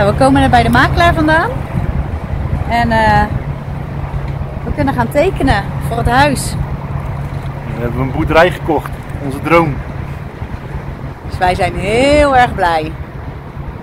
Nou, we komen er bij de makelaar vandaan. En eh, we kunnen gaan tekenen voor het huis. We hebben een boerderij gekocht. Onze droom. Dus wij zijn heel erg blij.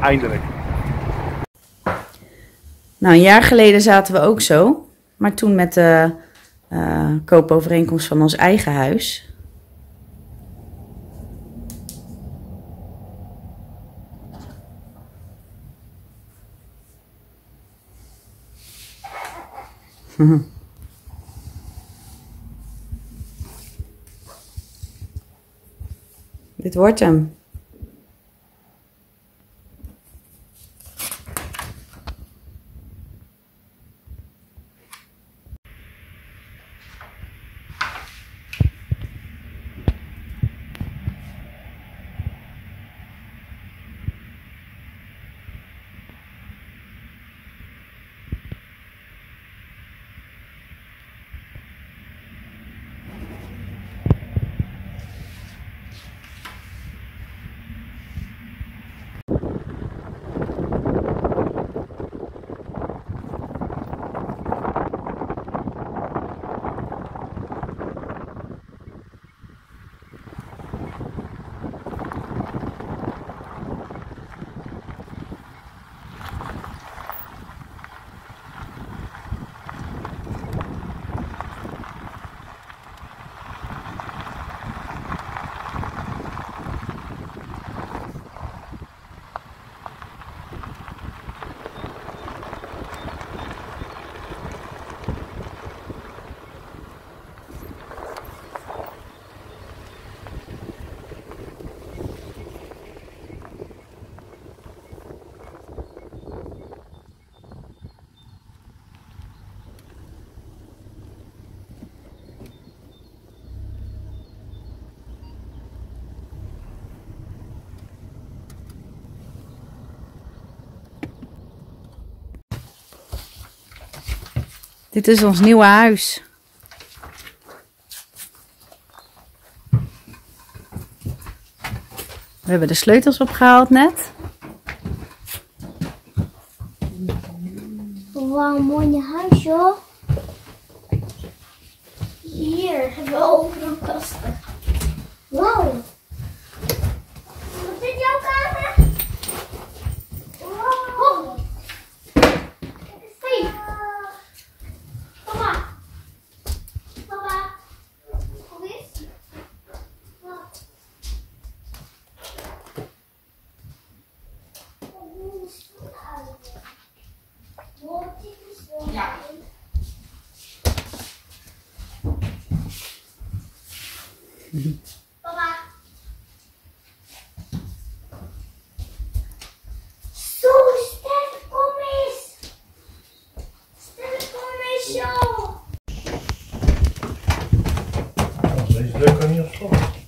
Eindelijk. Nou, een jaar geleden zaten we ook zo. Maar toen met de eh, koopovereenkomst van ons eigen huis. Dit wordt hem. Dit is ons nieuwe huis. We hebben de sleutels opgehaald net. Wauw, mooi huis joh. Hier hebben we overal kasten. Wow. Sure.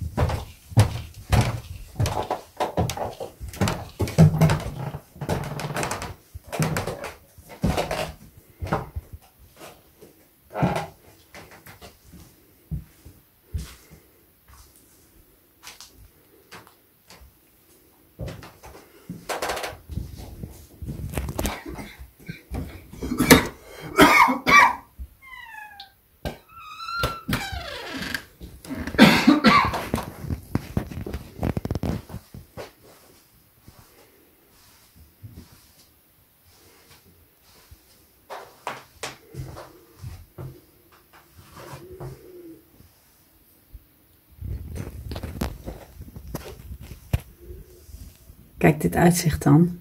Kijk dit uitzicht dan.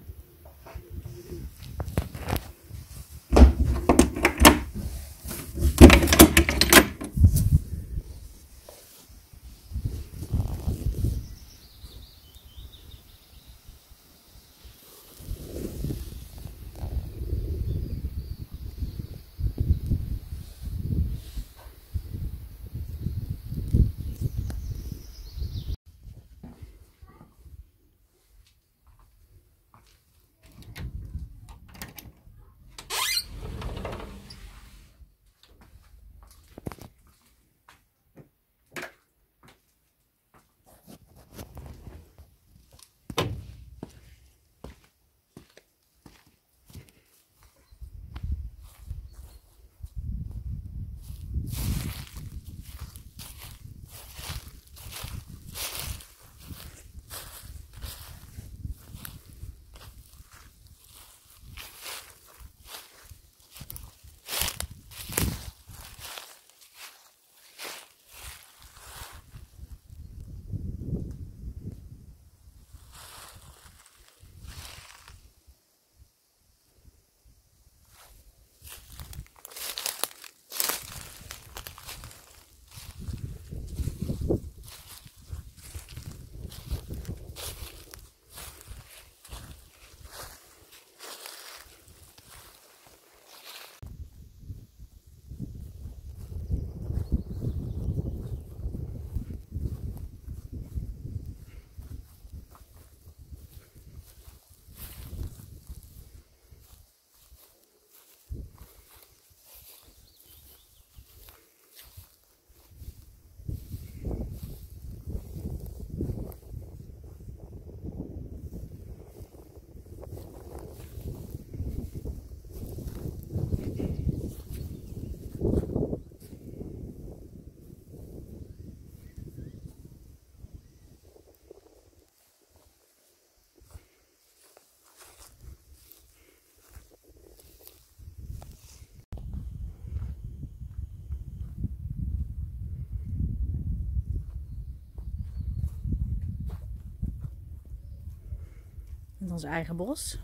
Ons eigen bos.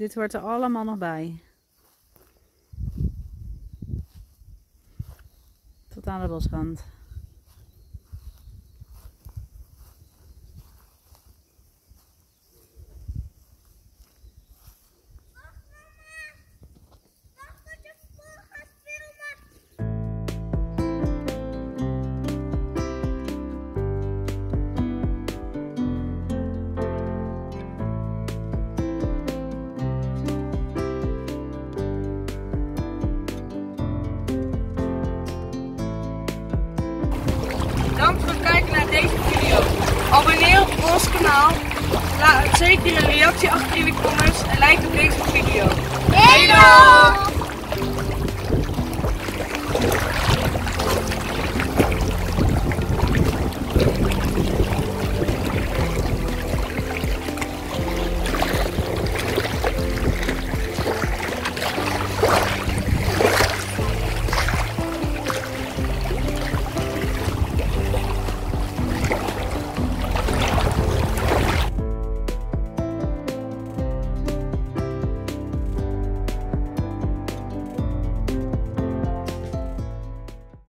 Dit hoort er allemaal nog bij. Tot aan de bosrand. Kanaal. Laat zeker een reactie achter in de comments en like op deze video. Hey!